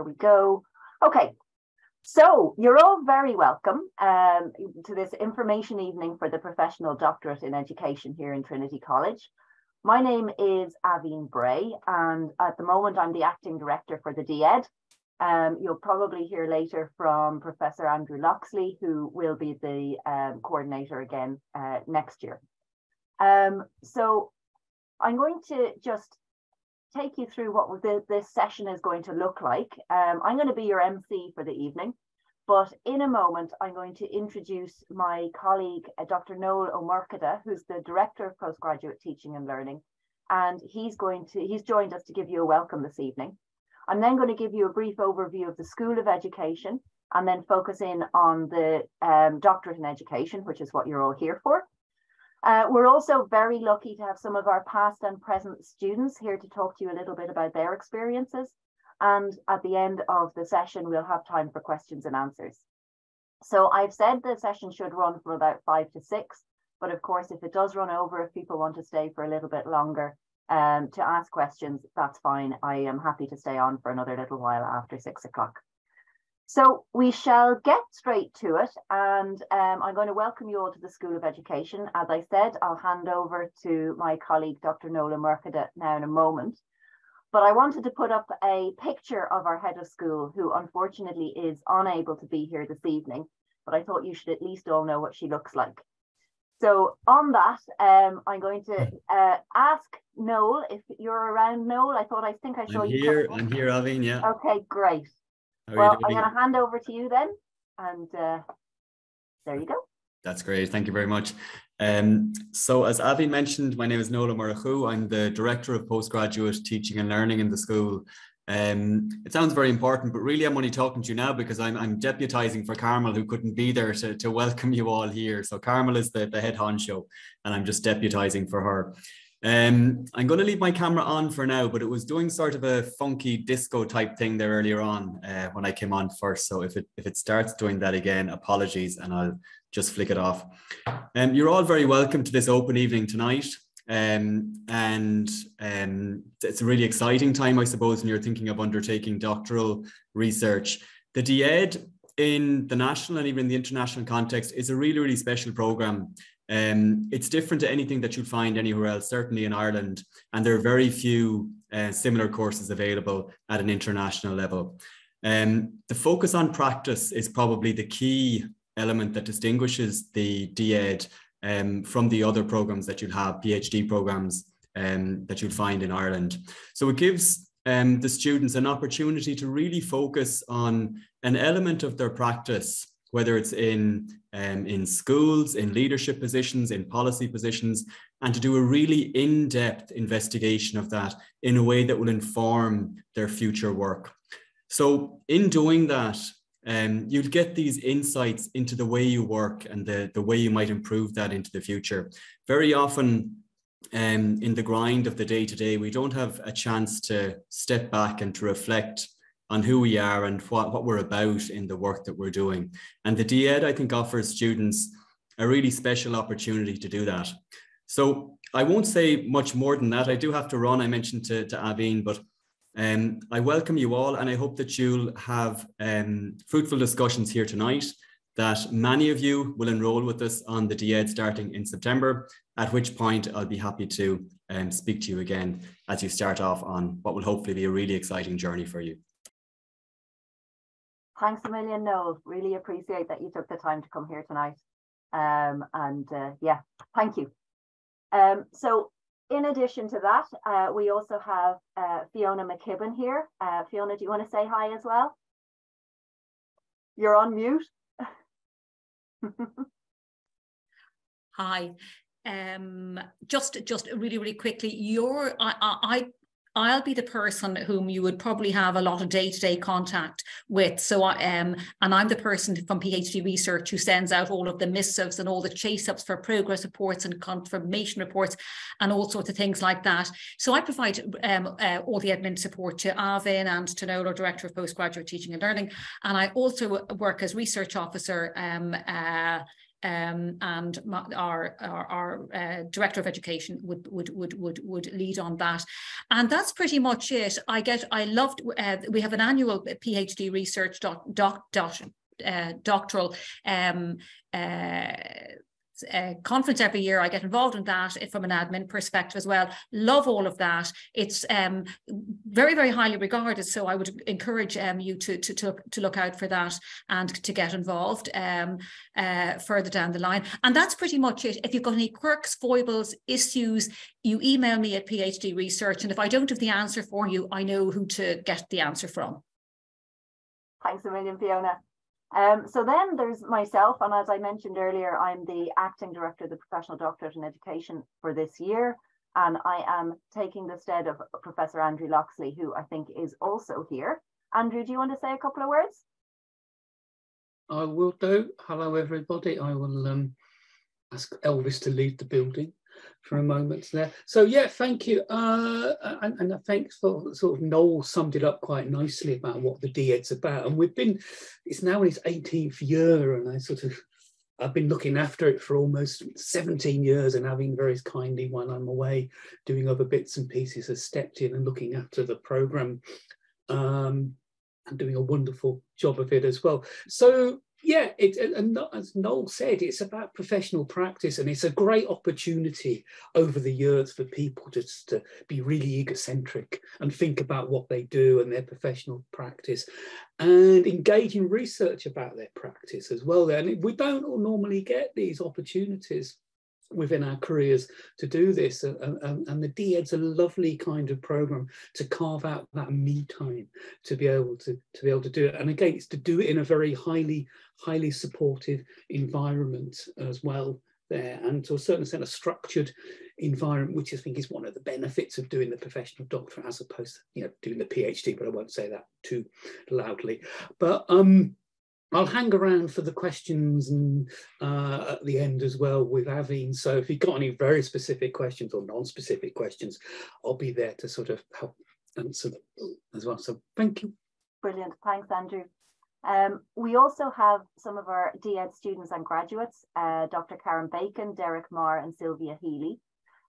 There we go. Okay, so you're all very welcome um, to this information evening for the Professional Doctorate in Education here in Trinity College. My name is Aibhín Bray, and at the moment I'm the Acting Director for the DED. Um, you'll probably hear later from Professor Andrew Loxley, who will be the um, coordinator again uh, next year. Um, so I'm going to just take you through what the, this session is going to look like. Um, I'm going to be your MC for the evening, but in a moment, I'm going to introduce my colleague, uh, Dr. Noel Ó'Murchadha, who's the Director of Postgraduate Teaching and Learning. And he's going to, he's joined us to give you a welcome this evening. I'm then going to give you a brief overview of the School of Education and then focus in on the um, doctorate in education, which is what you're all here for. Uh, we're also very lucky to have some of our past and present students here to talk to you a little bit about their experiences. And at the end of the session, we'll have time for questions and answers. So I've said the session should run from about five to six, but of course, if it does run over, if people want to stay for a little bit longer um, to ask questions, that's fine. I am happy to stay on for another little while after six o'clock. So we shall get straight to it and um, I'm going to welcome you all to the School of Education. As I said, I'll hand over to my colleague, Dr. Noel Ó'Murchadha, now in a moment. But I wanted to put up a picture of our head of school, who unfortunately is unable to be here this evening, but I thought you should at least all know what she looks like. So on that, um, I'm going to uh, ask Noel if you're around. Noel, I thought I think I saw I'm you. Here, I'm here, Aibhín. Yeah. Okay, great. Well, I'm going to hand over to you then, and uh, there you go. That's great. Thank you very much. Um, so as Avi mentioned, my name is Noel Ó'Murchadha. I'm the Director of Postgraduate Teaching and Learning in the school. Um, it sounds very important, but really I'm only talking to you now because I'm, I'm deputizing for Carmel, who couldn't be there to, to welcome you all here. So Carmel is the, the head honcho, and I'm just deputizing for her. Um, I'm going to leave my camera on for now, but it was doing sort of a funky disco type thing there earlier on uh, when I came on first. So if it if it starts doing that again, apologies, and I'll just flick it off. Um, you're all very welcome to this open evening tonight. Um, and um, it's a really exciting time, I suppose, when you're thinking of undertaking doctoral research. The DED in the national and even in the international context is a really, really special program. Um, it's different to anything that you'd find anywhere else, certainly in Ireland, and there are very few uh, similar courses available at an international level. Um, the focus on practice is probably the key element that distinguishes the DED um, from the other programs that you'd have, PhD programs um, that you'd find in Ireland. So it gives um, the students an opportunity to really focus on an element of their practice, whether it's in, um, in schools, in leadership positions, in policy positions, and to do a really in-depth investigation of that in a way that will inform their future work. So in doing that, um, you'll get these insights into the way you work and the, the way you might improve that into the future. Very often um, in the grind of the day to day, we don't have a chance to step back and to reflect on who we are and what, what we're about in the work that we're doing. And the DED, I think, offers students a really special opportunity to do that. So I won't say much more than that. I do have to run. I mentioned to, to Aibhín, but um, I welcome you all, and I hope that you'll have um, fruitful discussions here tonight. That many of you will enroll with us on the DED starting in September, at which point I'll be happy to um, speak to you again as you start off on what will hopefully be a really exciting journey for you. Thanks a million, Noel. Really appreciate that you took the time to come here tonight. Um, and uh, yeah, thank you. Um, so in addition to that, uh, we also have uh, Fiona McKibben here. Uh, Fiona, do you want to say hi as well? You're on mute. hi. Um, just, just really, really quickly, you're, I, I, I'll be the person whom you would probably have a lot of day-to-day contact with. So I am, um, and I'm the person from PhD research who sends out all of the missives and all the chase-ups for progress reports and confirmation reports and all sorts of things like that. So I provide um, uh, all the admin support to Aibhín and to Nola, Director of Postgraduate Teaching and Learning. And I also work as research officer um, uh, um, and my, our our, our uh, director of education would would would would would lead on that, and that's pretty much it. I get I loved uh, we have an annual PhD research doc, doc, uh, doctoral um, uh, conference every year. I get involved in that from an admin perspective as well. Love all of that. It's um, very, very highly regarded. So I would encourage um, you to, to, to, to look out for that and to get involved um, uh, further down the line. And that's pretty much it. If you've got any quirks, foibles, issues, you email me at PhD Research. And if I don't have the answer for you, I know who to get the answer from. Thanks a million, Fiona. Um, so then there's myself, and as I mentioned earlier, I'm the acting director of the Professional Doctorate in Education for this year, and I am taking the stead of Professor Andrew Loxley, who I think is also here. Andrew, do you want to say a couple of words? I will do. Hello, everybody. I will um, ask Elvis to leave the building for a moment there. So yeah, thank you. Uh, and, and thanks for sort of Noel summed it up quite nicely about what the DED's about. And we've been, it's now in its 18th year and I sort of, I've been looking after it for almost 17 years and having very kindly while I'm away doing other bits and pieces has stepped in and looking after the program um, and doing a wonderful job of it as well. So yeah, it, and as Noel said, it's about professional practice, and it's a great opportunity over the years for people just to be really egocentric and think about what they do and their professional practice, and engage in research about their practice as well. And we don't normally get these opportunities within our careers to do this. And, the DED's a lovely kind of program to carve out that me time to be able to, to be able to do it. And again, it's to do it in a very highly, highly supportive environment as well there and to a certain extent a structured environment which i think is one of the benefits of doing the professional doctorate as opposed to you know doing the phd but i won't say that too loudly but um I'll hang around for the questions and uh, at the end as well with Aibhín. So if you've got any very specific questions or non-specific questions, I'll be there to sort of help answer them as well. So thank you. Brilliant. Thanks, Andrew. Um, we also have some of our DED students and graduates, uh, Dr. Karin Bacon, Derek Maher and Sylvia Healy.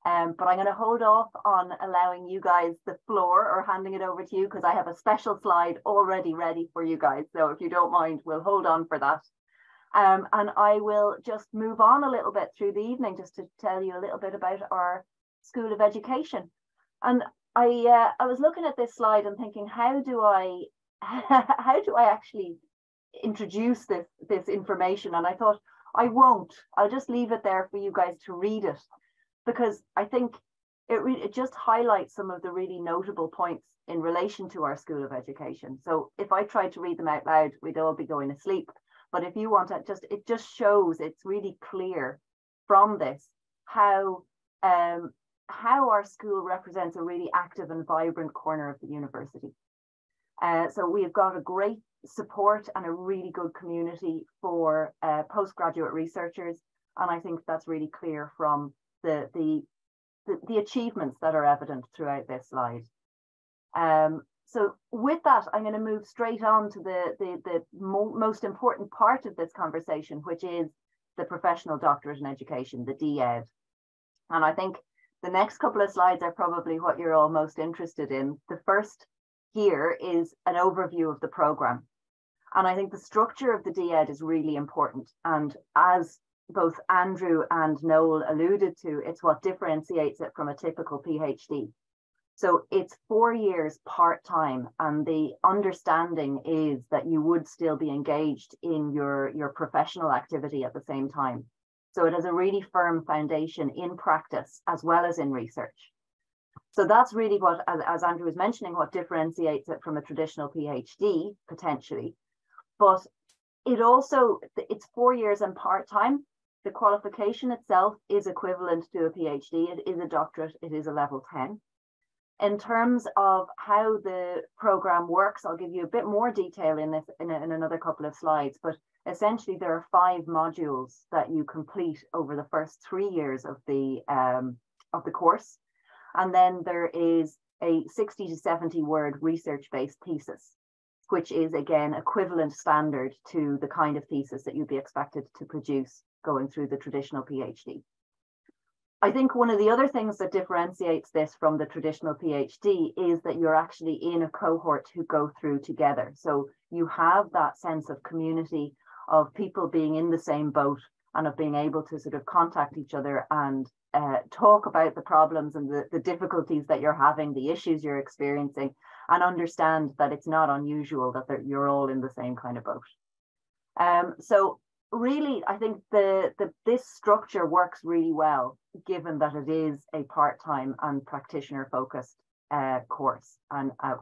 Um, but I'm going to hold off on allowing you guys the floor or handing it over to you because I have a special slide already ready for you guys. So if you don't mind, we'll hold on for that. Um, and I will just move on a little bit through the evening just to tell you a little bit about our School of Education. And I uh, I was looking at this slide and thinking, how do I how do I actually introduce this this information? And I thought I won't. I'll just leave it there for you guys to read it because I think it, it just highlights some of the really notable points in relation to our School of Education. So if I tried to read them out loud, we'd all be going to sleep. But if you want to just, it just shows it's really clear from this how um, how our school represents a really active and vibrant corner of the university. Uh, so we've got a great support and a really good community for uh, postgraduate researchers. And I think that's really clear from the, the, the, achievements that are evident throughout this slide. Um, so with that, I'm going to move straight on to the, the, the mo most important part of this conversation, which is the professional doctorate in education, the DED. And I think the next couple of slides are probably what you're all most interested in. The first here is an overview of the program. And I think the structure of the DED is really important. And as both Andrew and Noel alluded to, it's what differentiates it from a typical PhD. So it's four years part time, and the understanding is that you would still be engaged in your, your professional activity at the same time. So it has a really firm foundation in practice as well as in research. So that's really what, as, as Andrew was mentioning, what differentiates it from a traditional PhD potentially. But it also, it's four years and part time, the qualification itself is equivalent to a PhD. It is a doctorate. It is a level 10. In terms of how the program works, I'll give you a bit more detail in this in, a, in another couple of slides. But essentially, there are five modules that you complete over the first three years of the um, of the course, and then there is a 60 to 70 word research-based thesis, which is again equivalent standard to the kind of thesis that you'd be expected to produce going through the traditional PhD. I think one of the other things that differentiates this from the traditional PhD is that you're actually in a cohort who go through together. So you have that sense of community of people being in the same boat and of being able to sort of contact each other and uh, talk about the problems and the, the difficulties that you're having, the issues you're experiencing, and understand that it's not unusual that you're all in the same kind of boat. Um, so really, I think the, the this structure works really well, given that it is a part-time and practitioner-focused uh, course. And uh,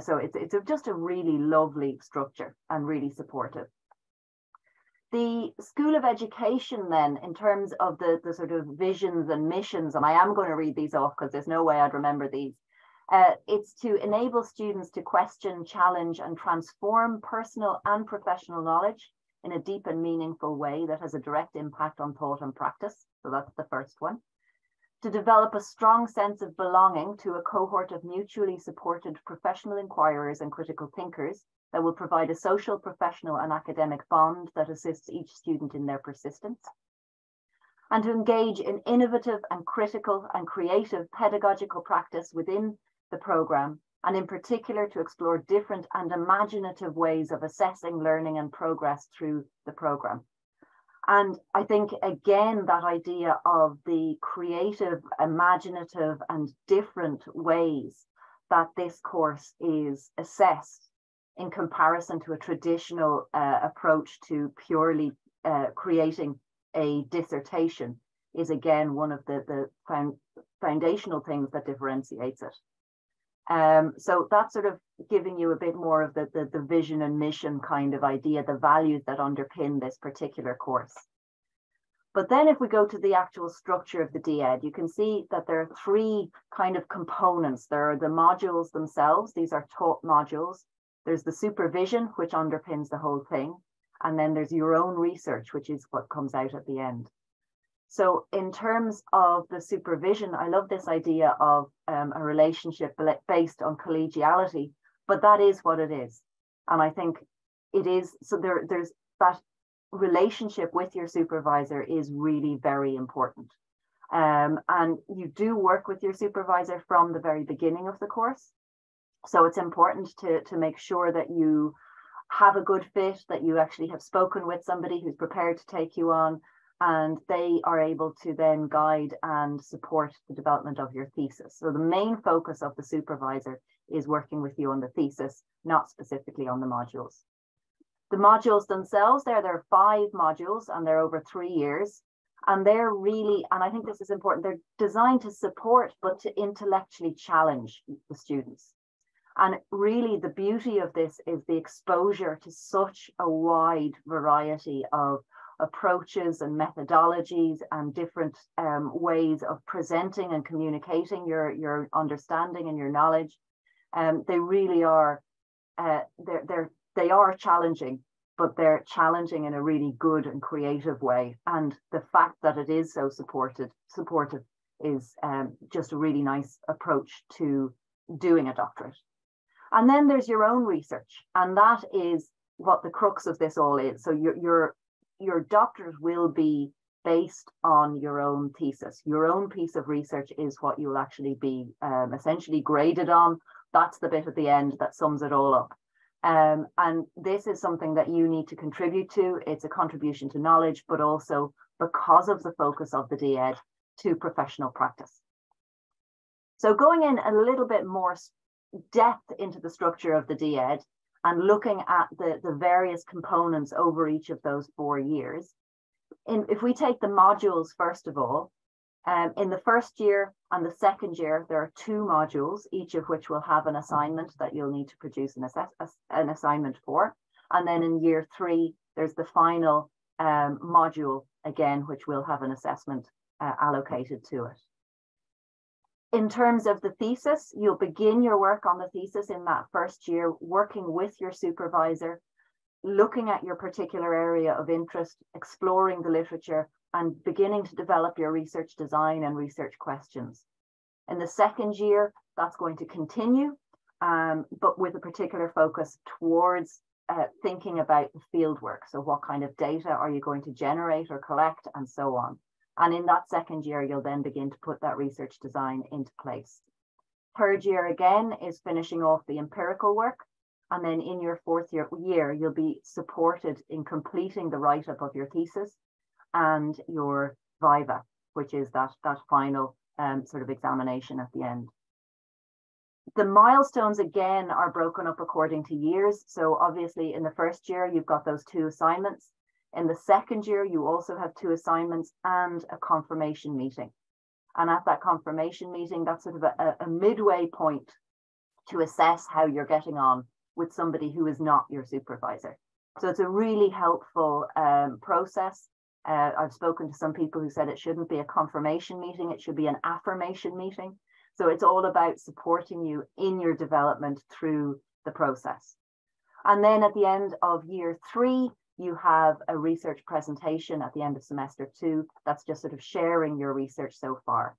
so it's, it's just a really lovely structure and really supportive. The School of Education then, in terms of the, the sort of visions and missions, and I am going to read these off because there's no way I'd remember these, uh, it's to enable students to question, challenge, and transform personal and professional knowledge in a deep and meaningful way that has a direct impact on thought and practice. So that's the first one. To develop a strong sense of belonging to a cohort of mutually supported professional inquirers and critical thinkers that will provide a social, professional, and academic bond that assists each student in their persistence and to engage in innovative and critical and creative pedagogical practice within the programme, and in particular to explore different and imaginative ways of assessing learning and progress through the programme. And I think, again, that idea of the creative, imaginative, and different ways that this course is assessed in comparison to a traditional uh, approach to purely uh, creating a dissertation is again one of the, the found, foundational things that differentiates it. Um, so that's sort of giving you a bit more of the, the, the vision and mission kind of idea, the values that underpin this particular course. But then if we go to the actual structure of the DED, you can see that there are three kind of components. There are the modules themselves. These are taught modules. There's the supervision, which underpins the whole thing. And then there's your own research, which is what comes out at the end. So in terms of the supervision, I love this idea of um, a relationship based on collegiality, but that is what it is. And I think it is, so there, there's that relationship with your supervisor is really very important. Um, and you do work with your supervisor from the very beginning of the course. So it's important to, to make sure that you have a good fit, that you actually have spoken with somebody who's prepared to take you on, and they are able to then guide and support the development of your thesis. So the main focus of the supervisor is working with you on the thesis, not specifically on the modules. The modules themselves, there, there are five modules and they're over three years. And they're really, and I think this is important, they're designed to support, but to intellectually challenge the students. And really, the beauty of this is the exposure to such a wide variety of approaches and methodologies and different um, ways of presenting and communicating your, your understanding and your knowledge. Um, they really are, uh, they're, they're, they are challenging, but they're challenging in a really good and creative way. And the fact that it is so supported, supportive is um, just a really nice approach to doing a doctorate. And then there's your own research, and that is what the crux of this all is. So you're, you're your doctors will be based on your own thesis. Your own piece of research is what you will actually be um, essentially graded on. That's the bit at the end that sums it all up. Um, and this is something that you need to contribute to. It's a contribution to knowledge, but also because of the focus of the DED to professional practice. So going in a little bit more depth into the structure of the DED, and looking at the, the various components over each of those four years. In, if we take the modules, first of all, um, in the first year and the second year, there are two modules, each of which will have an assignment that you'll need to produce an, assess, an assignment for. And then in year three, there's the final um, module, again, which will have an assessment uh, allocated to it in terms of the thesis, you'll begin your work on the thesis in that first year, working with your supervisor, looking at your particular area of interest, exploring the literature, and beginning to develop your research design and research questions. In the second year, that's going to continue, um, but with a particular focus towards uh, thinking about the field work. So what kind of data are you going to generate or collect and so on. And in that second year, you'll then begin to put that research design into place. Third year again is finishing off the empirical work. And then in your fourth year, year you'll be supported in completing the write-up of your thesis and your viva, which is that, that final um, sort of examination at the end the milestones again are broken up according to years. So obviously in the first year, you've got those two assignments. In the second year, you also have two assignments and a confirmation meeting. And at that confirmation meeting, that's sort of a, a midway point to assess how you're getting on with somebody who is not your supervisor. So it's a really helpful um, process. Uh, I've spoken to some people who said it shouldn't be a confirmation meeting, it should be an affirmation meeting so it's all about supporting you in your development through the process. And then at the end of year three, you have a research presentation at the end of semester two. That's just sort of sharing your research so far.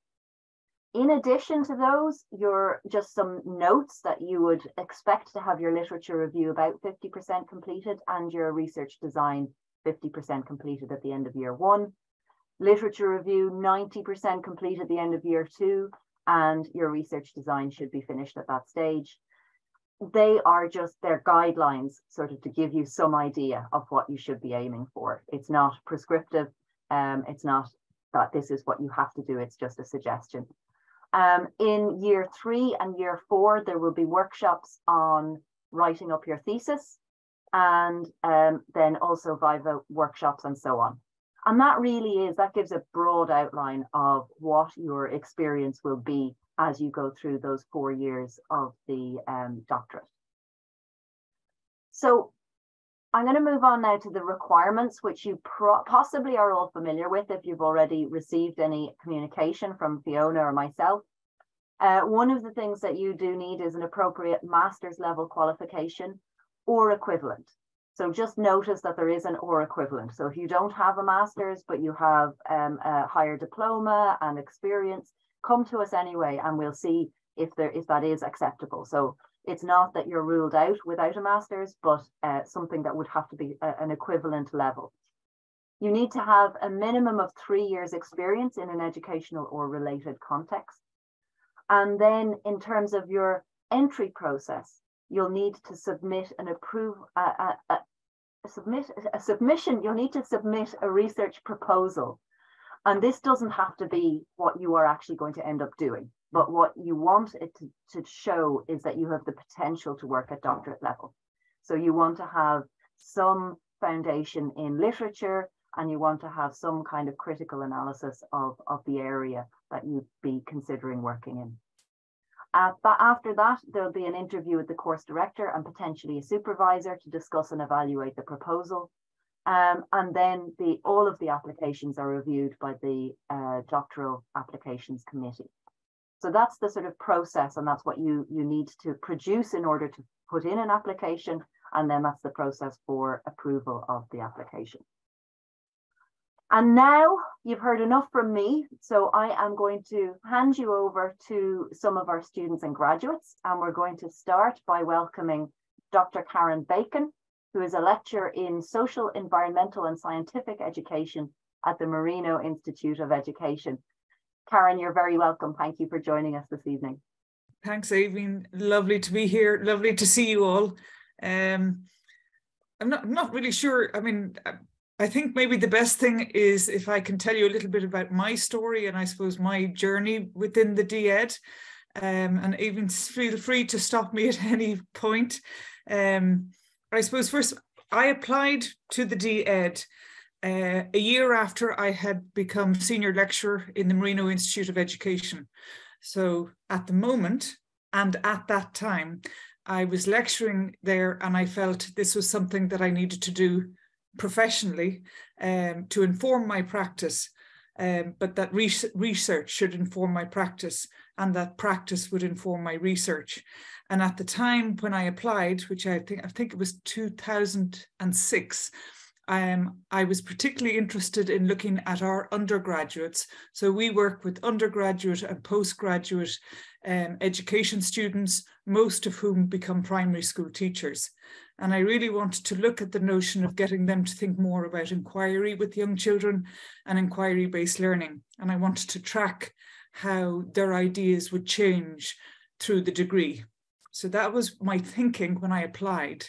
In addition to those, you're just some notes that you would expect to have your literature review about 50% completed and your research design 50% completed at the end of year one. Literature review 90% complete at the end of year two, and your research design should be finished at that stage. They are just their guidelines, sort of to give you some idea of what you should be aiming for. It's not prescriptive. Um, it's not that this is what you have to do. It's just a suggestion. Um, in year three and year four, there will be workshops on writing up your thesis and um, then also Viva workshops and so on. And that really is, that gives a broad outline of what your experience will be as you go through those four years of the um, doctorate. So I'm going to move on now to the requirements, which you possibly are all familiar with if you've already received any communication from Fiona or myself. Uh, one of the things that you do need is an appropriate master's level qualification or equivalent. So just notice that there is an or equivalent. So if you don't have a master's, but you have um, a higher diploma and experience, come to us anyway, and we'll see if there if that is acceptable. So it's not that you're ruled out without a master's, but uh, something that would have to be a, an equivalent level. You need to have a minimum of three years experience in an educational or related context. And then in terms of your entry process, you'll need to submit an approve a, a, a, submit a submission. You'll need to submit a research proposal, and this doesn't have to be what you are actually going to end up doing. But what you want it to, to show is that you have the potential to work at doctorate level. So you want to have some foundation in literature and you want to have some kind of critical analysis of, of the area that you'd be considering working in. Uh, at that, after that, there'll be an interview with the course director and potentially a supervisor to discuss and evaluate the proposal. Um, and then the, all of the applications are reviewed by the uh, doctoral applications committee. So that's the sort of process and that's what you, you need to produce in order to put in an application. And then that's the process for approval of the application. And now you've heard enough from me, so I am going to hand you over to some of our students and graduates, and we're going to start by welcoming Dr. Karin Bacon, who is a lecturer in social, environmental and scientific education at the Marino Institute of Education. Karin, you're very welcome. Thank you for joining us this evening. Thanks, Aibhín. Lovely to be here. Lovely to see you all. Um, I'm not, not really sure. I mean, I think maybe the best thing is if I can tell you a little bit about my story and I suppose my journey within the DED. Um, and even feel free to stop me at any point. Um, I suppose first, I applied to the DED uh, a year after I had become senior lecturer in the Marino Institute of Education. So at the moment, and at that time, I was lecturing there and I felt this was something that I needed to do professionally um, to inform my practice, um, but that re research should inform my practice and that practice would inform my research. And at the time when I applied, which I think I think it was 2006, um, I was particularly interested in looking at our undergraduates. So we work with undergraduate and postgraduate um, education students, most of whom become primary school teachers. And I really wanted to look at the notion of getting them to think more about inquiry with young children and inquiry based learning. And I wanted to track how their ideas would change through the degree. So that was my thinking when I applied.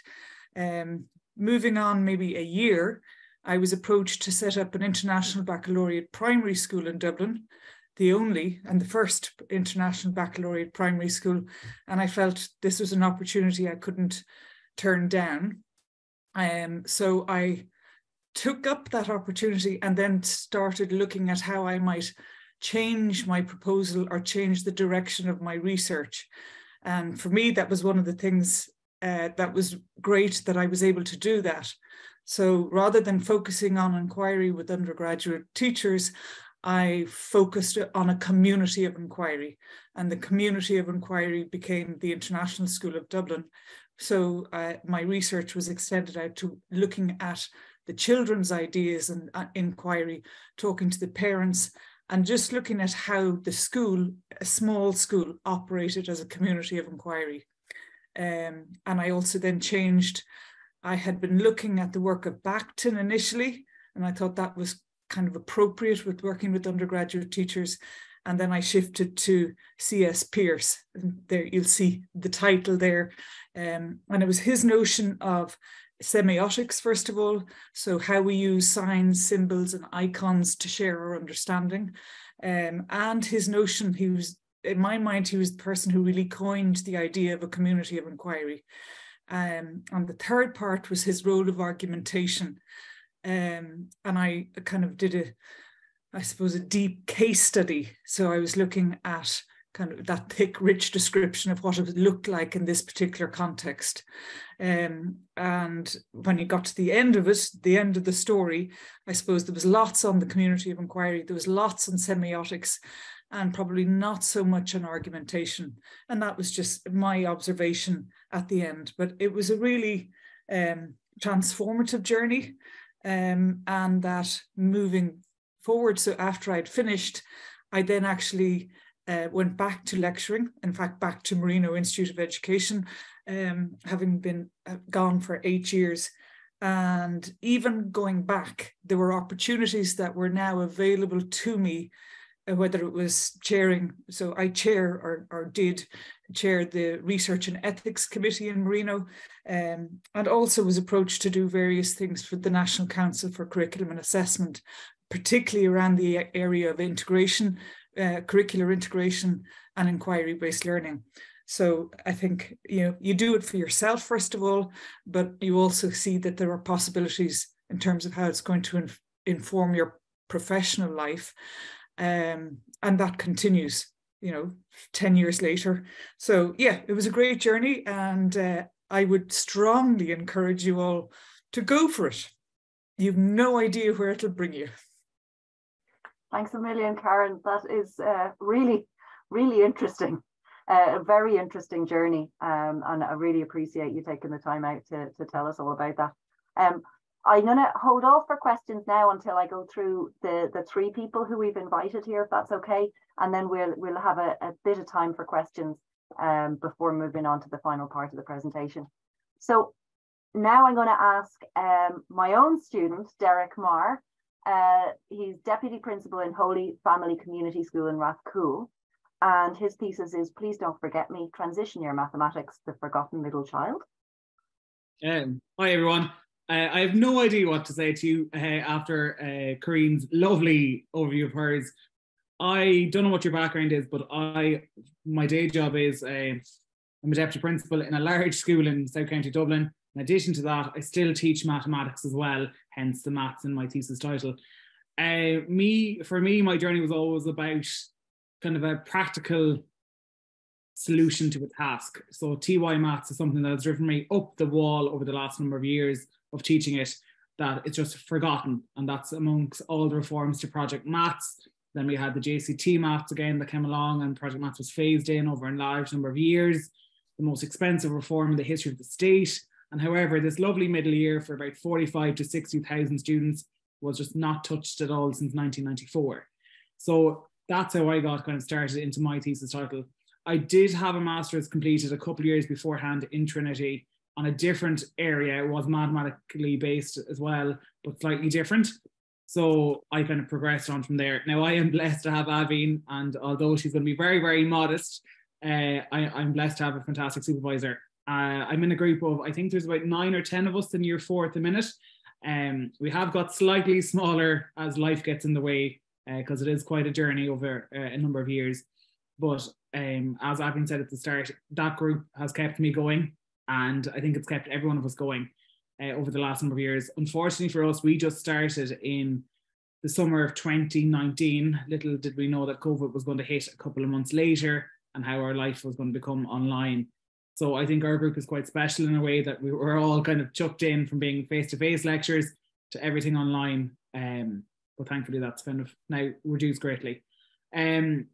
Um, moving on maybe a year, I was approached to set up an international baccalaureate primary school in Dublin, the only and the first international baccalaureate primary school. And I felt this was an opportunity I couldn't turn down. Um, so I took up that opportunity and then started looking at how I might change my proposal or change the direction of my research. And for me, that was one of the things uh, that was great that I was able to do that. So rather than focusing on inquiry with undergraduate teachers, I focused on a community of inquiry, and the community of inquiry became the International School of Dublin. So uh, my research was extended out to looking at the children's ideas and uh, inquiry, talking to the parents, and just looking at how the school, a small school, operated as a community of inquiry. Um, and I also then changed. I had been looking at the work of Bakhtin initially, and I thought that was kind of appropriate with working with undergraduate teachers. And then I shifted to C.S. Peirce. And there you'll see the title there. Um, and it was his notion of semiotics, first of all. So, how we use signs, symbols, and icons to share our understanding. Um, and his notion, he was, in my mind, he was the person who really coined the idea of a community of inquiry. Um, and the third part was his role of argumentation. Um, and I kind of did a, I suppose, a deep case study. So I was looking at kind of that thick, rich description of what it looked like in this particular context. Um, and when you got to the end of it, the end of the story, I suppose there was lots on the community of inquiry, there was lots on semiotics, and probably not so much on argumentation. And that was just my observation at the end. But it was a really um, transformative journey um, and that moving forward. So after I'd finished, I then actually uh, went back to lecturing, in fact, back to Marino Institute of Education, um, having been uh, gone for eight years. And even going back, there were opportunities that were now available to me uh, whether it was chairing, so I chair or, or did chair the Research and Ethics Committee in Marino, um, and also was approached to do various things for the National Council for Curriculum and Assessment, particularly around the area of integration, uh, curricular integration and inquiry-based learning. So I think you know you do it for yourself first of all, but you also see that there are possibilities in terms of how it's going to inf inform your professional life um, and that continues you know 10 years later. So yeah it was a great journey and uh, i would strongly encourage you all to go for it. You've no idea where it'll bring you thanks a million karin that is uh, really really interesting uh, a very interesting journey um, and i really appreciate you taking the time out to, to tell us all about that um, I'm going to hold off for questions now until I go through the, the three people who we've invited here, if that's okay. And then we'll, we'll have a, a bit of time for questions um, before moving on to the final part of the presentation. So now I'm going to ask um, my own student, Derek Maher. Uh, he's Deputy Principal in Holy Family Community School in Rathcoole. And his thesis is Please Don't Forget Me, Transition Year Mathematics, The Forgotten Middle Child. Um, hi, everyone. Uh, I have no idea what to say to you uh, after uh, lovely overview of hers. I don't know what your background is, but I my day job is uh, I'm a deputy principal in a large school in South County Dublin. In addition to that, I still teach mathematics as well, hence the maths in my thesis title. Uh, me, for me, my journey was always about kind of a practical solution to a task. So TY maths is something that has driven me up the wall over the last number of years of teaching it that it's just forgotten. And that's amongst all the reforms to Project Maths. Then we had the JCT Maths again that came along, and Project Maths was phased in over a large number of years. The most expensive reform in the history of the state. And however, this lovely middle year for about 45 to 60,000 students was just not touched at all since 1994. So that's how I got kind of started into my thesis title. I did have a master's completed a couple of years beforehand in Trinity on a different area. It was mathematically based as well, but slightly different. So I kind of progressed on from there. Now I am blessed to have Aibhín, and although she's going to be very, very modest, uh, I, am blessed to have a fantastic supervisor. Uh, I'm in a group of, I think there's about nine or 10 of us in year four at the minute. Um, we have got slightly smaller as life gets in the way because uh, it is quite a journey over uh, a number of years. But um, as Aibhín said at the start, that group has kept me going, and I think it's kept every one of us going uh, over the last number of years. Unfortunately for us, we just started in the summer of 2019. Little did we know that COVID was going to hit a couple of months later and how our life was going to become online. So I think our group is quite special in a way that we were all kind of chucked in from being face-to-face lectures to everything online. Um, but thankfully that's kind of now reduced greatly. Um,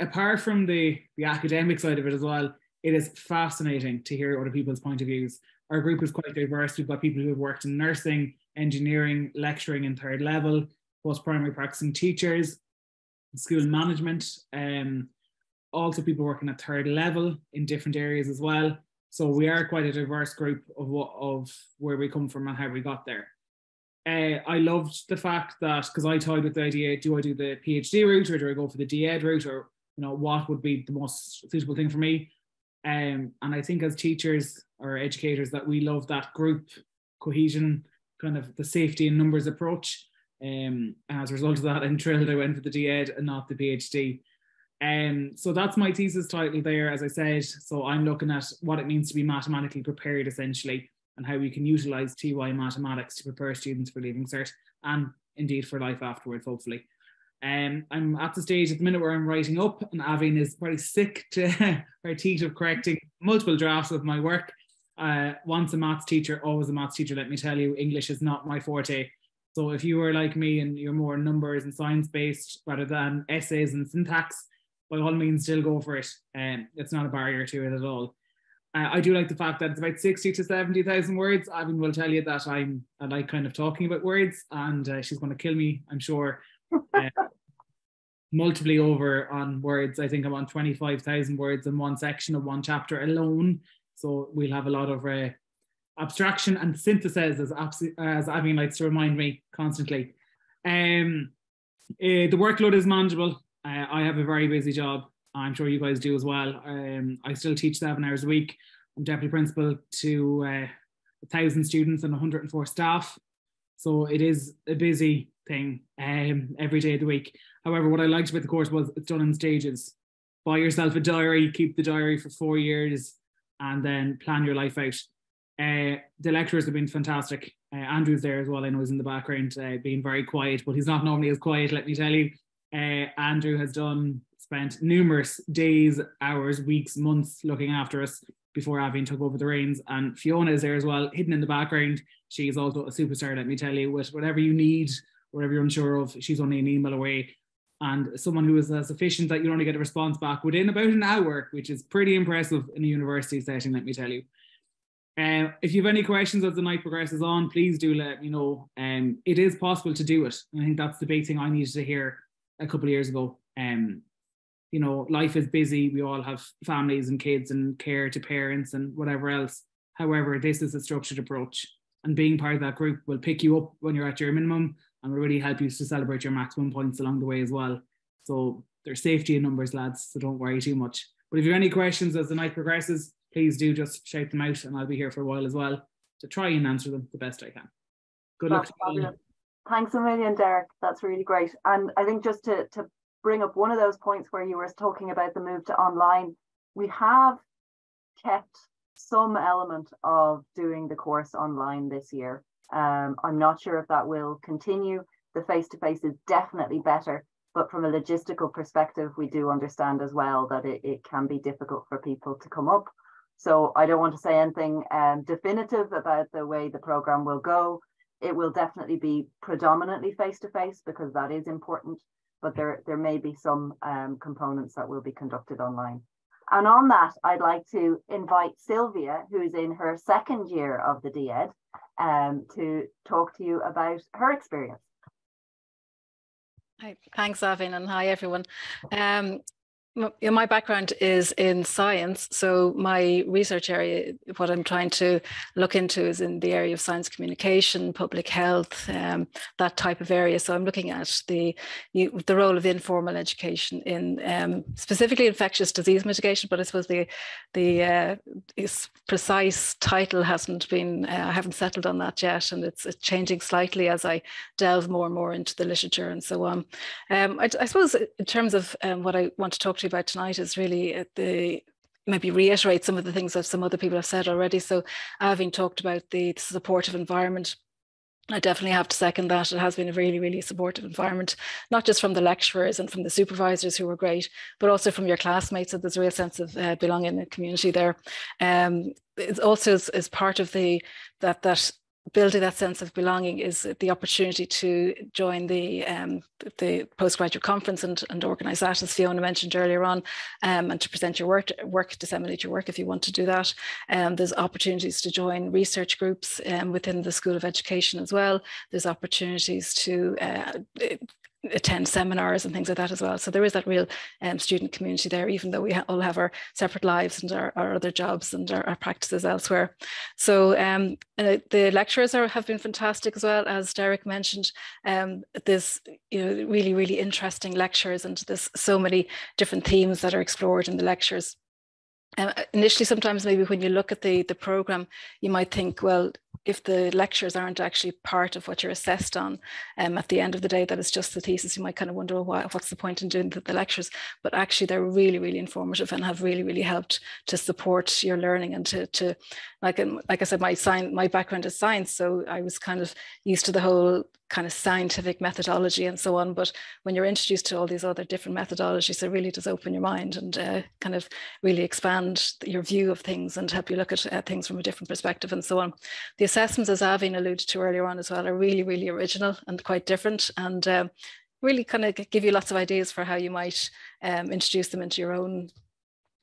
apart from the the academic side of it as well, it is fascinating to hear other people's point of views our group is quite diverse. We've got people who have worked in nursing, engineering, lecturing in third level, post primary practicing teachers, school management, um, also people working at third level in different areas as well. So we are quite a diverse group of what of where we come from and how we got there. Uh, I loved the fact that because I toyed with the idea: do I do the PhD route or do I go for the DEd route, or you know what would be the most suitable thing for me? Um, and I think as teachers or educators that we love that group cohesion, kind of the safety in numbers approach. Um, as a result of that, I'm thrilled I went for the DEd and not the PhD. Um, so that's my thesis title there, as I said. So I'm looking at what it means to be mathematically prepared, essentially, and how we can utilize TY mathematics to prepare students for leaving cert and indeed for life afterwards, hopefully. Um, I'm at the stage at the minute where I'm writing up, and Aibhín is very sick to her teeth of correcting multiple drafts of my work. Uh, once a maths teacher, always a maths teacher. Let me tell you, English is not my forte. So if you are like me and you're more numbers and science based rather than essays and syntax, by all means, still go for it. Um, it's not a barrier to it at all. Uh, I do like the fact that it's about 60 to 70,000 words. Aibhín will tell you that I'm, I like kind of talking about words and uh, she's going to kill me, I'm sure. Uh, multiply over on words. I think I'm on 25,000 words in one section of one chapter alone. So we'll have a lot of uh, abstraction and synthesis, as, Aibhín likes to remind me constantly. Um, uh, the workload is manageable. Uh, I have a very busy job. I'm sure you guys do as well. Um, I still teach seven hours a week. I'm deputy principal to uh, a thousand students and 104 staff. So it is a busy thing um, every day of the week. However, what I liked about the course was it's done in stages. Buy yourself a diary, keep the diary for four years, and then plan your life out. Uh, the lecturers have been fantastic. Uh, Andrew's there as well. I know he's in the background, uh, being very quiet, but he's not normally as quiet. Let me tell you. Uh, Andrew has done spent numerous days, hours, weeks, months looking after us before Aibhín took over the reins. And Fiona is there as well, hidden in the background. She is also a superstar. Let me tell you, with whatever you need, whatever you're unsure of, she's only an email away and someone who is as efficient that you only get a response back within about an hour, which is pretty impressive in a university setting, let me tell you. Uh, if you have any questions as the night progresses on, please do let me know. Um, it is possible to do it. And I think that's the big thing I needed to hear a couple of years ago. Um, you know, life is busy. We all have families and kids and care to parents and whatever else. However, this is a structured approach. And being part of that group will pick you up when you're at your minimum and will really help you to celebrate your maximum points along the way as well. So there's safety in numbers, lads, so don't worry too much. But if you have any questions as the night progresses, please do just shout them out and I'll be here for a while as well to try and answer them the best I can. Good That's luck. Thanks a million, Derek. That's really great. And I think just to, to bring up one of those points where you were talking about the move to online, we have kept some element of doing the course online this year. Um, I'm not sure if that will continue. The face to face is definitely better, but from a logistical perspective, we do understand as well that it, it can be difficult for people to come up. So I don't want to say anything um, definitive about the way the program will go. It will definitely be predominantly face to face because that is important, but there, there may be some um, components that will be conducted online. And on that, I'd like to invite Sylvia, who's in her second year of the DEd, um, to talk to you about her experience. Hi, thanks, Aibhín, and hi, everyone. Um, my background is in science. So my research area, what I'm trying to look into is in the area of science communication, public health, um, that type of area. So I'm looking at the the role of informal education in um, specifically infectious disease mitigation. But I suppose the the uh, precise title hasn't been uh, I haven't settled on that yet, and it's, it's, changing slightly as I delve more and more into the literature and so on. Um, I, I, suppose in terms of um, what I want to talk to you about tonight is really uh, the maybe reiterate some of the things that some other people have said already. So having talked about the supportive environment, I definitely have to second that. It has been a really, really supportive environment, not just from the lecturers and from the supervisors who were great, but also from your classmates. So there's a real sense of uh, belonging in the community there. Um, it's also as, as part of the that that building that sense of belonging is the opportunity to join the um, the postgraduate conference and, and organize that as Fiona mentioned earlier on um, and to present your work work disseminate your work if you want to do that. Um, there's opportunities to join research groups um, within the School of Education as well. There's opportunities to uh, attend seminars and things like that as well. So there is that real um, student community there, even though we ha all have our separate lives and our, our other jobs and our, our practices elsewhere. So um, uh, the lecturers are, have been fantastic as well, as Derek mentioned. Um, there's you know really really interesting lectures and there's so many different themes that are explored in the lectures. Um, initially, sometimes maybe when you look at the the program, you might think, well, if the lectures aren't actually part of what you're assessed on um, at the end of the day that is just the thesis. You might kind of wonder well, why, what's the point in doing the, the, lectures? But actually they're really really informative and have really really helped to support your learning and to, to like um, like I said my sign my background is science so I was kind of used to the whole kind of scientific methodology and so on. But when you're introduced to all these other different methodologies, it really does open your mind and uh, kind of really expand your view of things and help you look at uh, things from a different perspective and so on. The assessments, as Aibhín alluded to earlier on as well, are really, really original and quite different and um, really kind of give you lots of ideas for how you might um, introduce them into your own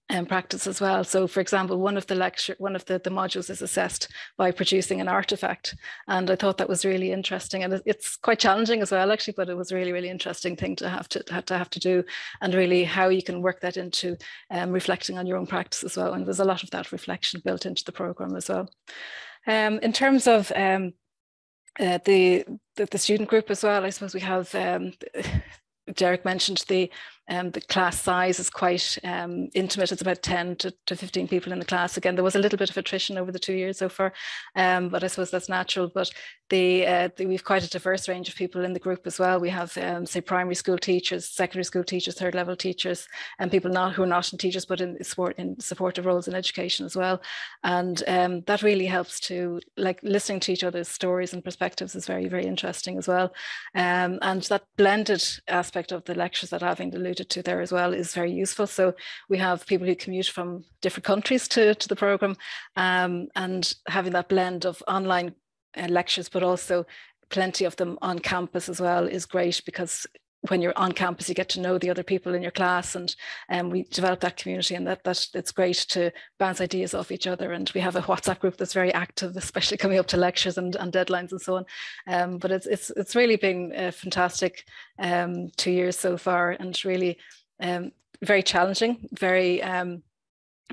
um, practice as well. So, for example, one of the lecture, one of the, the modules is assessed by producing an artifact, and I thought that was really interesting, and it's quite challenging as well, actually. But it was really, really interesting thing to have to have to have to do, and really how you can work that into um, reflecting on your own practice as well. And there's a lot of that reflection built into the program as well. Um, in terms of um, uh, the, the, the student group as well, I suppose we have um, Derek mentioned the um, the class size is quite um, intimate. It's about 10 to, to 15 people in the class. Again, there was a little bit of attrition over the two years so far, um, but I suppose that's natural. But the, uh, the, we've quite a diverse range of people in the group as well. We have, um, say, primary school teachers, secondary school teachers, third level teachers, and people not who are not in teachers, but in support in supportive roles in education as well. And um, that really helps to like listening to each other's stories and perspectives is very, very interesting as well. Um, and that blended aspect of the lectures that I've alluded to there as well is very useful. So we have people who commute from different countries to, to the program um, and having that blend of online uh, lectures, but also plenty of them on campus as well is great because when you're on campus, you get to know the other people in your class, and um, we develop that community, and that that it's great to bounce ideas off each other. And we have a WhatsApp group that's very active, especially coming up to lectures and, and deadlines and so on. Um, but it's it's it's really been a fantastic um, two years so far, and really um, very challenging, very um,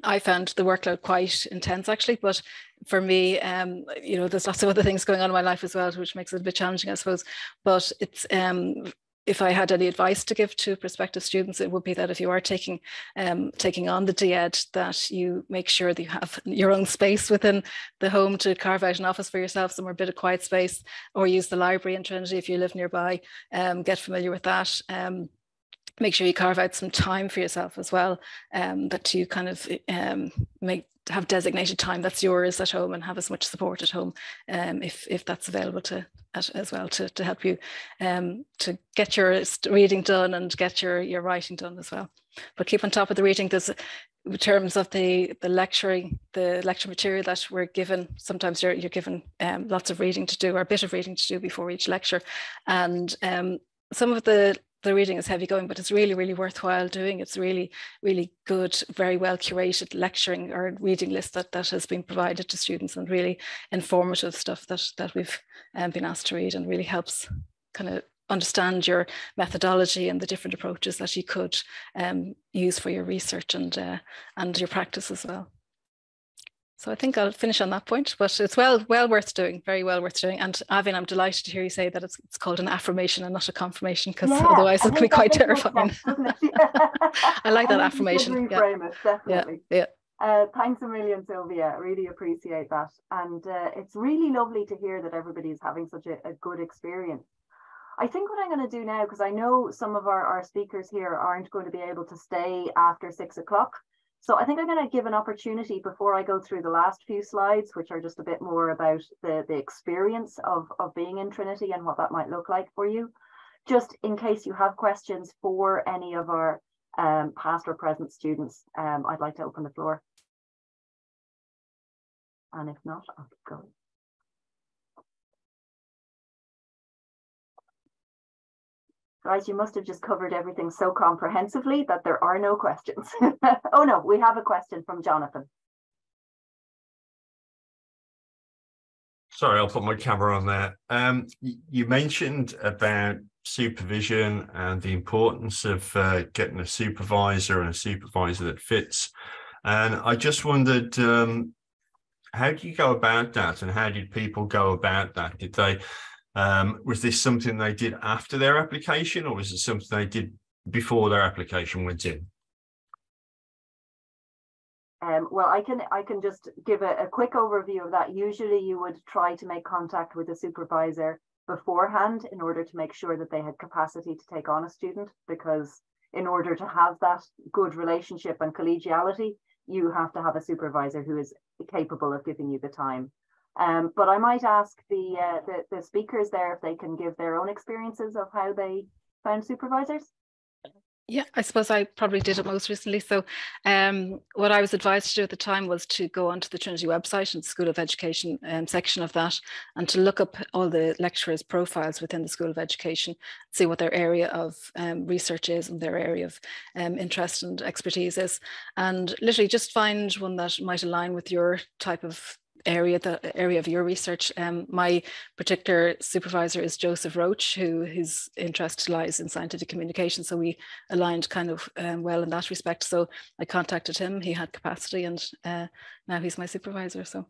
I found the workload quite intense actually, but for me, um, you know, there's lots of other things going on in my life as well, which makes it a bit challenging, I suppose. But it's um, if I had any advice to give to prospective students, it would be that if you are taking um, taking on the DED, that you make sure that you have your own space within the home to carve out an office for yourself, somewhere a bit of quiet space, or use the library in Trinity if you live nearby. Um, get familiar with that. Um, make sure you carve out some time for yourself as well. Um, that you kind of um, make have designated time that's yours at home and have as much support at home um, if if that's available to as well to, to help you um, to get your reading done and get your your writing done as well. But keep on top of the reading there's in terms of the the lecturing the lecture material that we're given sometimes you're, you're given um, lots of reading to do or a bit of reading to do before each lecture. And um, some of the the reading is heavy going, but it's really, really worthwhile doing. It's really, really good, very well curated lecturing or reading list that, that has been provided to students and really informative stuff that, that we've um, been asked to read and really helps kind of understand your methodology and the different approaches that you could um, use for your research and uh, and your practice as well. So I think I'll finish on that point, but it's well well worth doing, very well worth doing. And Aibhín, I'm delighted to hear you say that it's, it's called an affirmation and not a confirmation, because yeah, otherwise it could be quite terrifying. Sense, I like that I affirmation. Yeah. It, definitely. Yeah. yeah. Uh, thanks a million, Sylvia. I really appreciate that. And uh, it's really lovely to hear that everybody is having such a, a good experience. I think what I'm going to do now, because I know some of our, our speakers here aren't going to be able to stay after six o'clock. So I think I'm going to give an opportunity before I go through the last few slides, which are just a bit more about the, the experience of, of being in Trinity and what that might look like for you. Just in case you have questions for any of our um, past or present students, um, I'd like to open the floor. And if not, I'll keep going. Guys, you must have just covered everything so comprehensively that there are no questions. oh no, we have a question from Jonathan. Sorry, I'll put my camera on there. Um, you mentioned about supervision and the importance of uh, getting a supervisor and a supervisor that fits. And I just wondered, um, how do you go about that and how did people go about that? Did they um, was this something they did after their application, or was it something they did before their application went in? Um, well, I can I can just give a, a, quick overview of that. Usually, you would try to make contact with a supervisor beforehand in order to make sure that they had capacity to take on a student, because in order to have that good relationship and collegiality, you have to have a supervisor who is capable of giving you the time um, but I might ask the, uh, the, the speakers there if they can give their own experiences of how they found supervisors. Yeah, I suppose I probably did it most recently. So, um, what I was advised to do at the time was to go onto the Trinity website and School of Education um, section of that, and to look up all the lecturers' profiles within the School of Education, see what their area of um, research is and their area of um, interest and expertise is, and literally just find one that might align with your type of area, the area of your research. Um, my particular supervisor is Joseph Roche, who his interest lies in scientific communication. So we aligned kind of um, well in that respect. So I contacted him. He had capacity, and uh, now he's my supervisor. So.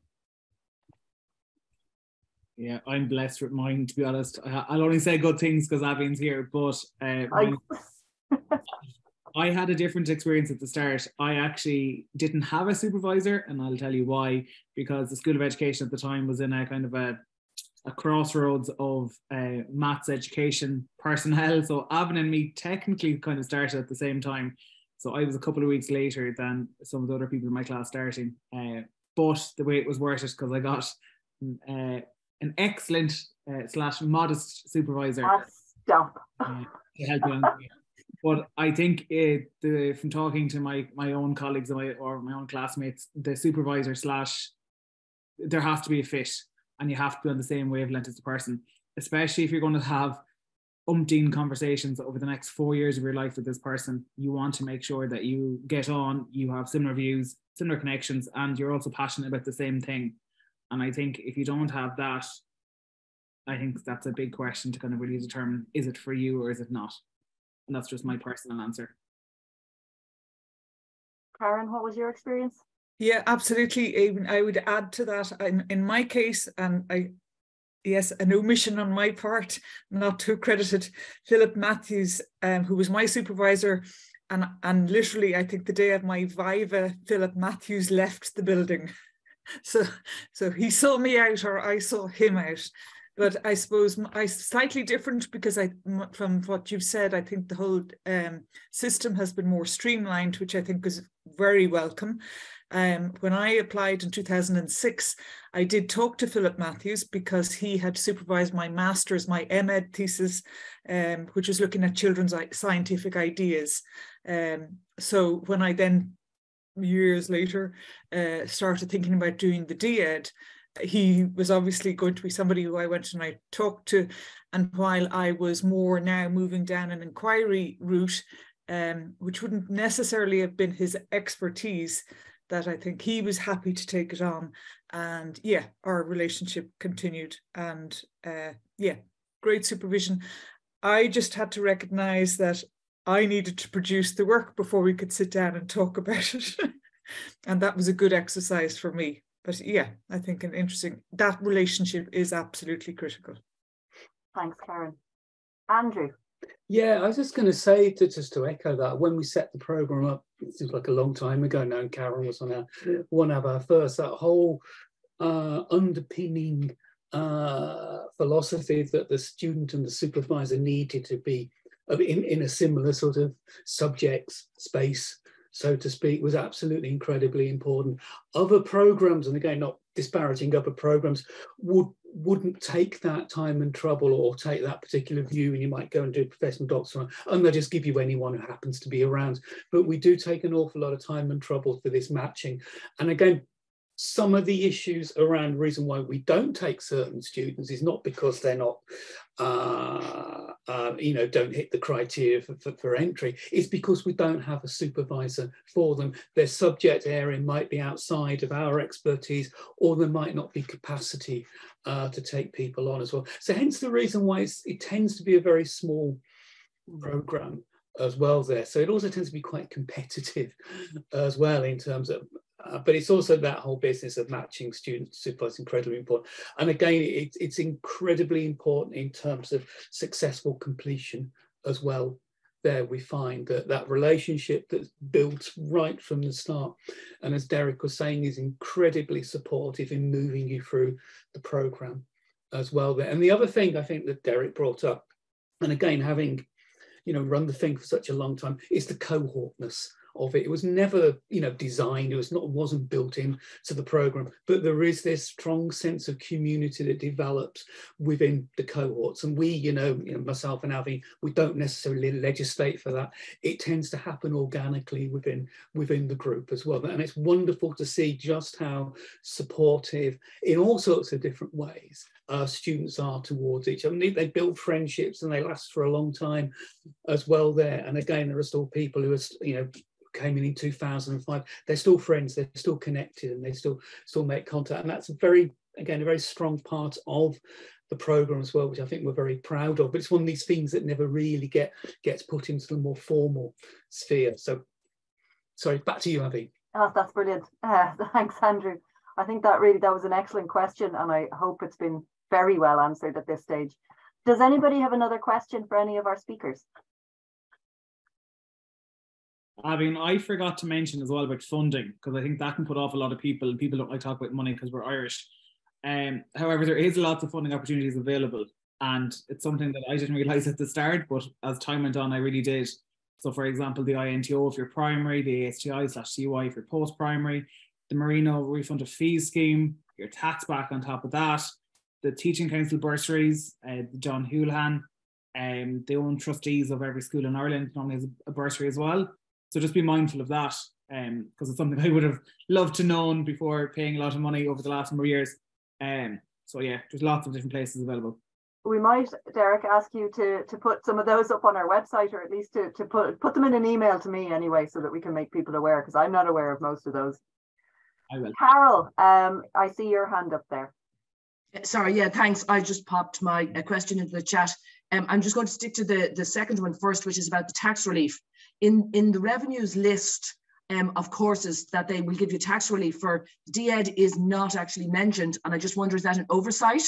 Yeah, I'm blessed with mine. To be honest, I'll only say good things because Aibhín's here. But uh, mine, I had a different experience at the start. I actually didn't have a supervisor, and I'll tell you why. Because the School of Education at the time was in a kind of a, a crossroads of uh, maths education personnel. So Aibhín and me technically kind of started at the same time. So I was a couple of weeks later than some of the other people in my class starting. Uh, but the way it was worth it because I got uh, an excellent uh, slash modest supervisor. Stop. To help me but I think it, the, from talking to my my own colleagues or my, or my own classmates, the supervisor slash there has to be a fit, and you have to be on the same wavelength as the person, especially if you're going to have umpteen conversations over the next four years of your life with this person. You want to make sure that you get on, you have similar views, similar connections, and you're also passionate about the same thing. And I think if you don't have that, I think that's a big question to kind of really determine is it for you or is it not? And that's just my personal answer. Karin, what was your experience? Yeah, absolutely. Even I would add to that. In, in my case, and I, yes, an omission on my part, not to credited Philip Matthews, um, who was my supervisor, and and literally, I think the day of my viva, Philip Matthews left the building. So, so he saw me out, or I saw him out but I suppose I slightly different because I, from what you've said, I think the whole um, system has been more streamlined, which I think is very welcome. Um, when I applied in 2006, I did talk to Philip Matthews because he had supervised my master's, my MEd thesis, um, which was looking at children's scientific ideas. Um, so when I then, years later, uh, started thinking about doing the DEd, he was obviously going to be somebody who I went and I talked to. And while I was more now moving down an inquiry route, um, which wouldn't necessarily have been his expertise, that I think he was happy to take it on. And yeah, our relationship continued. And uh, yeah, great supervision. I just had to recognize that I needed to produce the work before we could sit down and talk about it. and that was a good exercise for me. But yeah, I think an interesting that relationship is absolutely critical. Thanks, Karin. Andrew. Yeah, I was just going to say to just to echo that when we set the program up, it seems like a long time ago now, and Karin was on our one of our first. That whole uh, underpinning uh, philosophy that the student and the supervisor needed to be in, in a similar sort of subjects space, so to speak, was absolutely incredibly important. Other programs, and again, not disparaging other programs, would wouldn't take that time and trouble or take that particular view and you might go and do a professional doctorate and they'll just give you anyone who happens to be around but we do take an awful lot of time and trouble for this matching and again some of the issues around the reason why we don't take certain students is not because they're not, uh, uh, you know, don't hit the criteria for, for, for, entry. It's because we don't have a supervisor for them. Their subject area might be outside of our expertise, or there might not be capacity uh, to take people on as well. So hence the reason why it tends to be a very small program as well there. So it also tends to be quite competitive as well in terms of uh, but it's also that whole business of matching students to supervisors incredibly important. And again, it, it's incredibly important in terms of successful completion as well. There we find that that relationship that's built right from the start, and as Derek was saying, is incredibly supportive in moving you through the program as well. There. And the other thing I think that Derek brought up, and again, having you know run the thing for such a long time, is the cohortness of it. It was never, you know, designed. It was not wasn't built in to the program. But there is this strong sense of community that develops within the cohorts. And we, you know, you know myself and Avi, we don't necessarily legislate for that. It tends to happen organically within within the group as well. And it's wonderful to see just how supportive in all sorts of different ways uh, students are towards each other. They build friendships and they last for a long time as well there. And again, there are still people who are, you know, came in in 2005 they're still friends they're still connected and they still still make contact. And that's a very again a very strong part of the program as well which i think we're very proud of. But it's one of these things that never really get gets put into the more formal sphere. So sorry back to you avi oh that's brilliant. Uh, thanks andrew. I think that really that was an excellent question and i hope it's been very well answered at this stage. Does anybody have another question for any of our speakers I mean, I forgot to mention as well about funding because I think that can put off a lot of people. People don't like talk about money because we're Irish. Um, however, there is lots of funding opportunities available, and it's something that I didn't realize at the start, but as time went on, I really did. So, for example, the INTO if you're primary, the ASTI slash CY if you're post primary, the Marino refund of fees scheme, your tax back on top of that, the teaching council bursaries, uh, John Houlihan, um, the own trustees of every school in Ireland normally has a bursary as well. So just be mindful of that because um, it's something I would have loved to known before paying a lot of money over the last number of years. Um, so yeah, there's lots of different places available. We might, Derek, ask you to to put some of those up on our website, or at least to to put put them in an email to me anyway, so that we can make people aware. Because I'm not aware of most of those. I will. Carol, um, I see your hand up there. Sorry, yeah, thanks. I just popped my uh, question into the chat. Um, I'm just going to stick to the, the second one first, which is about the tax relief. In, in the revenues list um, of courses that they will give you tax relief for, DED is not actually mentioned. And I just wonder, is that an oversight?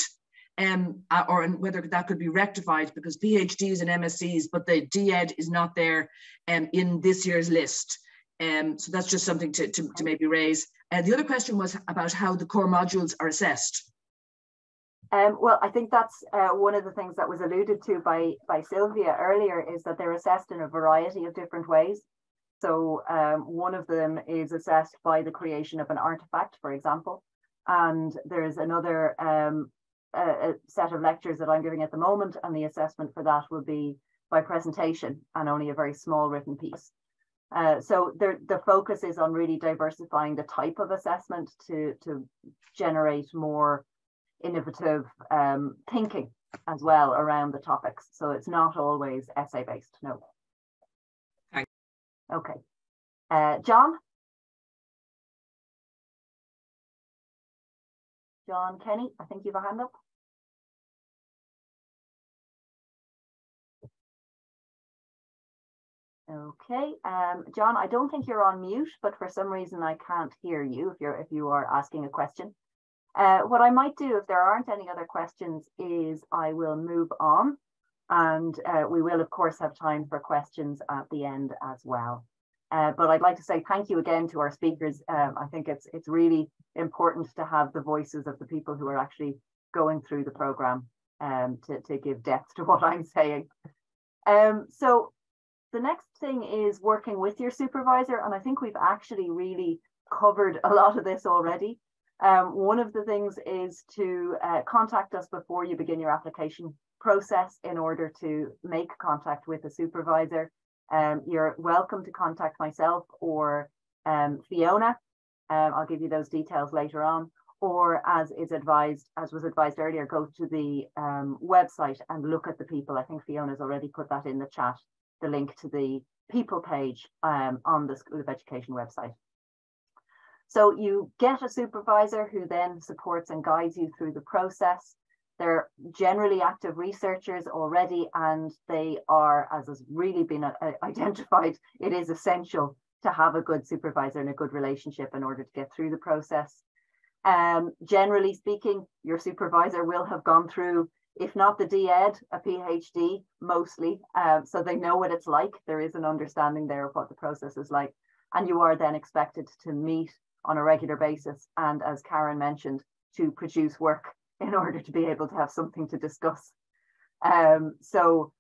Um, uh, or whether that could be rectified because PhDs and MSCs, but the DED is not there um, in this year's list. Um, so that's just something to, to, to maybe raise. And uh, the other question was about how the core modules are assessed. Um, well, I think that's uh, one of the things that was alluded to by, by Sylvia earlier is that they're assessed in a variety of different ways. So um, one of them is assessed by the creation of an artifact, for example. And there's another um, a, a set of lectures that I'm giving at the moment, and the assessment for that will be by presentation and only a very small written piece. Uh, so there, the focus is on really diversifying the type of assessment to, to generate more innovative um, thinking as well around the topics. So it's not always essay based, no. Thanks. Okay. Uh, John? John Kenny, I think you have a hand up. Okay, um, John, I don't think you're on mute, but for some reason I can't hear you if you're if you are asking a question. Uh, what I might do if there aren't any other questions is I will move on and uh, we will of course have time for questions at the end as well. Uh, but I'd like to say thank you again to our speakers. Um, I think it's it's really important to have the voices of the people who are actually going through the program um, to, to give depth to what I'm saying. Um, so the next thing is working with your supervisor. And I think we've actually really covered a lot of this already. Um, one of the things is to uh, contact us before you begin your application process in order to make contact with a supervisor. Um, you're welcome to contact myself or um, Fiona. Um, I'll give you those details later on. Or as is advised, as was advised earlier, go to the um, website and look at the people. I think Fiona's already put that in the chat, the link to the people page um, on the School of Education website. So you get a supervisor who then supports and guides you through the process. They're generally active researchers already, and they are, as has really been uh, identified, it is essential to have a good supervisor and a good relationship in order to get through the process. Um, generally speaking, your supervisor will have gone through, if not the DED, a PhD mostly, um, so they know what it's like. There is an understanding there of what the process is like, and you are then expected to meet on a regular basis, and as Karin mentioned, to produce work in order to be able to have something to discuss. Um, so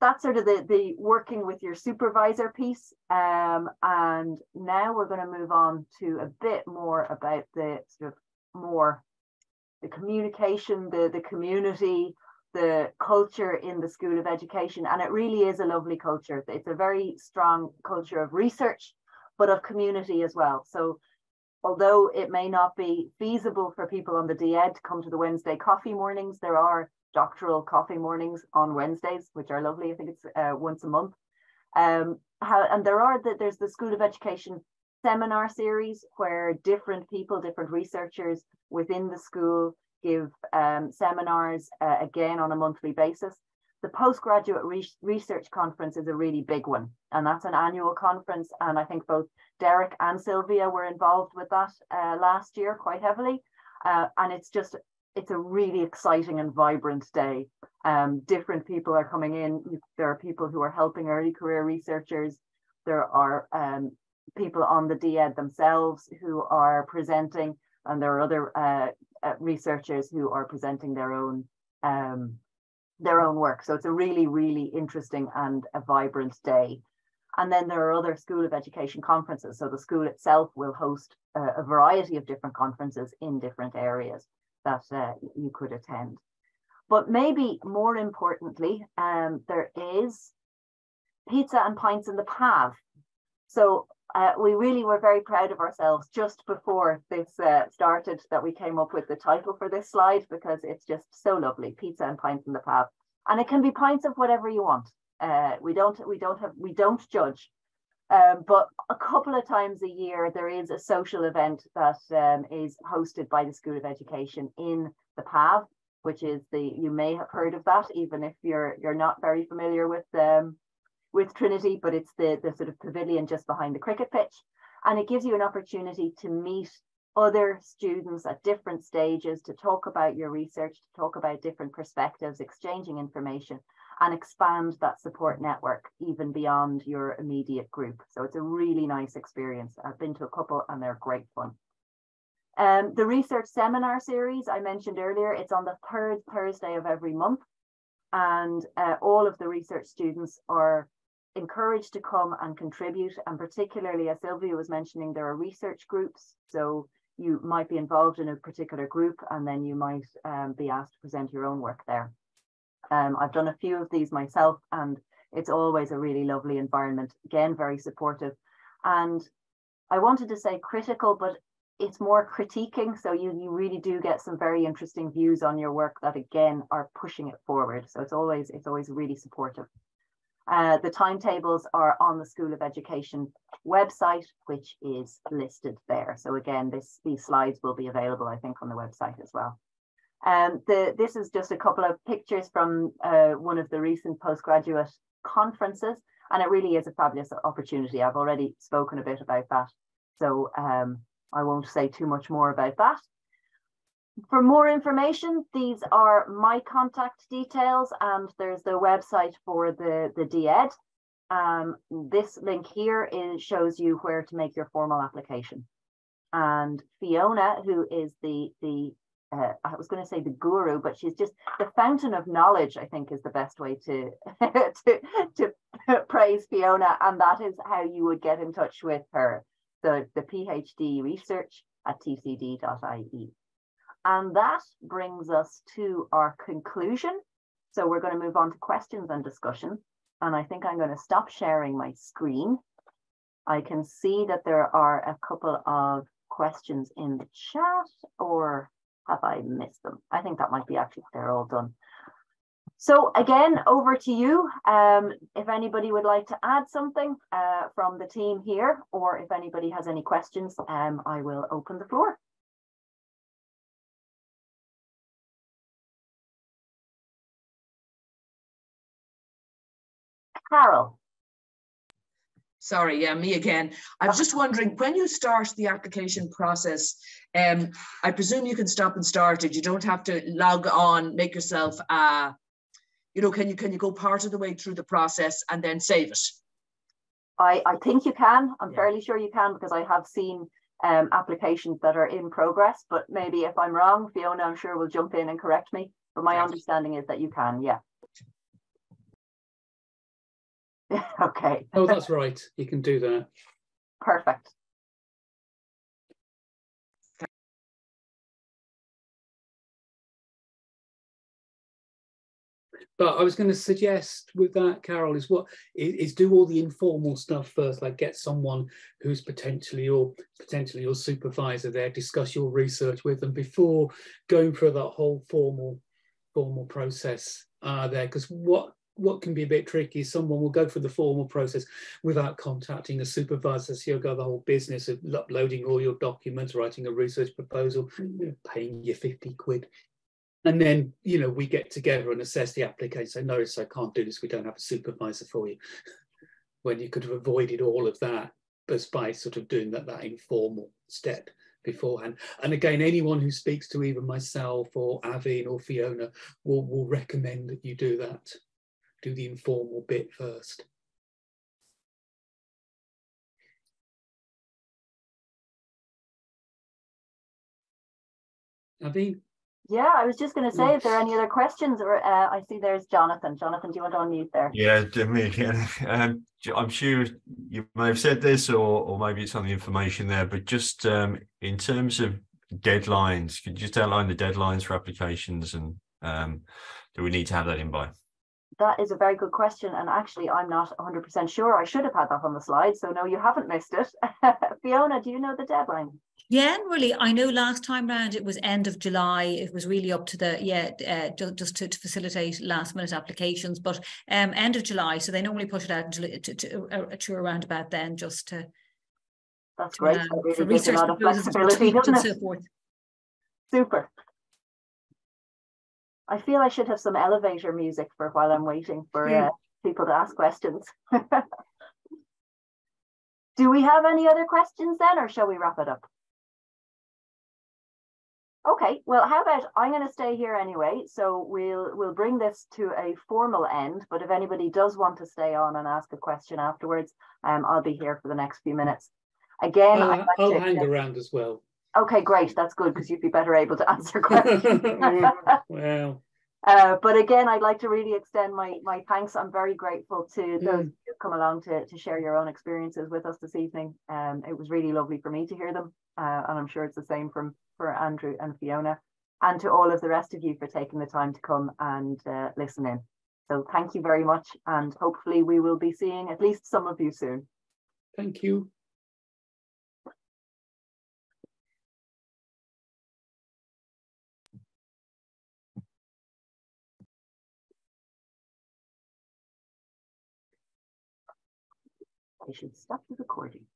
that's sort of the, the working with your supervisor piece. Um, and now we're going to move on to a bit more about the sort of more the communication, the, the community, the culture in the School of Education. And it really is a lovely culture. It's a very strong culture of research, but of community as well. So although it may not be feasible for people on the DED to come to the Wednesday coffee mornings, there are doctoral coffee mornings on Wednesdays, which are lovely. I think it's uh, once a month. Um, how, and there are the, there's the School of Education seminar series where different people, different researchers within the school give um, seminars uh, again on a monthly basis. The postgraduate re research conference is a really big one, and that's an annual conference. And I think both Derek and Sylvia were involved with that uh, last year quite heavily. Uh, and it's just, it's a really exciting and vibrant day. Um, different people are coming in. There are people who are helping early career researchers. There are um, people on the DED themselves who are presenting, and there are other uh, uh, researchers who are presenting their own um, their own work. So it's a really, really interesting and a vibrant day. And then there are other School of Education conferences. So the school itself will host a, a variety of different conferences in different areas that uh, you could attend. But maybe more importantly, um, there is pizza and pints in the path. So uh, we really were very proud of ourselves just before this uh, started that we came up with the title for this slide because it's just so lovely pizza and pints in the path and it can be pints of whatever you want. Uh, we don't we don't have we don't judge. Um, but a couple of times a year there is a social event that um, is hosted by the School of Education in the PAV which is the you may have heard of that even if you're you're not very familiar with um, with Trinity, but it's the, the sort of pavilion just behind the cricket pitch. And it gives you an opportunity to meet other students at different stages to talk about your research, to talk about different perspectives, exchanging information, and expand that support network even beyond your immediate group. So it's a really nice experience. I've been to a couple and they're great fun. Um, the research seminar series I mentioned earlier, it's on the third Thursday of every month. And uh, all of the research students are encouraged to come and contribute. And particularly, as Sylvia was mentioning, there are research groups. So you might be involved in a particular group and then you might um, be asked to present your own work there. Um, I've done a few of these myself and it's always a really lovely environment. Again, very supportive. And I wanted to say critical, but it's more critiquing. So you, you really do get some very interesting views on your work that again are pushing it forward. So it's always it's always really supportive. Uh, the timetables are on the School of Education website, which is listed there. So again, this, these slides will be available, I think, on the website as well. Um, the, this is just a couple of pictures from uh, one of the recent postgraduate conferences. And it really is a fabulous opportunity. I've already spoken a bit about that. So um, I won't say too much more about that. For more information, these are my contact details and there's the website for the, the DED. Um, this link here is, shows you where to make your formal application. And Fiona, who is the, the uh, I was going to say the guru, but she's just the fountain of knowledge, I think is the best way to, to, to praise Fiona. And that is how you would get in touch with her. So the PhD research at tcd.ie. And that brings us to our conclusion. So we're going to move on to questions and discussion. And I think I'm going to stop sharing my screen. I can see that there are a couple of questions in the chat or have I missed them? I think that might be actually, they're all done. So again, over to you. Um, if anybody would like to add something uh, from the team here, or if anybody has any questions, um, I will open the floor. Carol. Sorry, yeah, me again. I was just wondering, when you start the application process, um, I presume you can stop and start it. You don't have to log on, make yourself, uh, you know, can you can you go part of the way through the process and then save it? I, I think you can. I'm yeah. fairly sure you can because I have seen um, applications that are in progress, but maybe if I'm wrong, Fiona, I'm sure will jump in and correct me. But my yes. understanding is that you can, yeah. okay. oh, that's right. You can do that. Perfect. But I was going to suggest with that, Carol, is what is do all the informal stuff first, like get someone who's potentially your potentially your supervisor there, discuss your research with them before going through that whole formal formal process uh, there. Because what what can be a bit tricky is someone will go through the formal process without contacting a supervisor. So you'll go the whole business of uploading all your documents, writing a research proposal, paying you 50 quid. And then, you know, we get together and assess the application. Say, no, so I can't do this. We don't have a supervisor for you. when you could have avoided all of that just by sort of doing that, that informal step beforehand. And again, anyone who speaks to even myself or Aibhín or Fiona will, will recommend that you do that do the informal bit first. Abby? Yeah, I was just going to say, if there are any other questions, or uh, I see there's Jonathan. Jonathan, do you want to unmute there? Yeah, me again. Um, I'm sure you may have said this, or or maybe it's on the information there, but just um, in terms of deadlines, could you just outline the deadlines for applications, and um, do we need to have that in by? That is a very good question. And actually, I'm not 100% sure. I should have had that on the slide. So, no, you haven't missed it. Fiona, do you know the deadline? Yeah, really. I know last time round it was end of July. It was really up to the yeah, uh, just, just to, to, facilitate last minute applications. But um, end of July, so they normally push it out to, to, to, uh, to around about then, just to. That's great. Uh, really for research a lot of flexibility, doesn't it? So Super. I feel I should have some elevator music for while I'm waiting for yeah. uh, people to ask questions. Do we have any other questions then, or shall we wrap it up? Okay, well, how about I'm going to stay here anyway, so we'll we'll bring this to a formal end. But if anybody does want to stay on and ask a question afterwards, um, I'll be here for the next few minutes. Again, I'll, I'll hang around as well. Okay, great. That's good because you'd be better able to answer questions. well. Uh, but again, I'd like to really extend my my thanks. I'm very grateful to those mm. who have come along to, to share your own experiences with us this evening. Um, it was really lovely for me to hear them, uh, and I'm sure it's the same from for Andrew and Fiona, and to all of the rest of you for taking the time to come and uh, listen in. So thank you very much, and hopefully we will be seeing at least some of you soon. Thank you. I should stop the recording.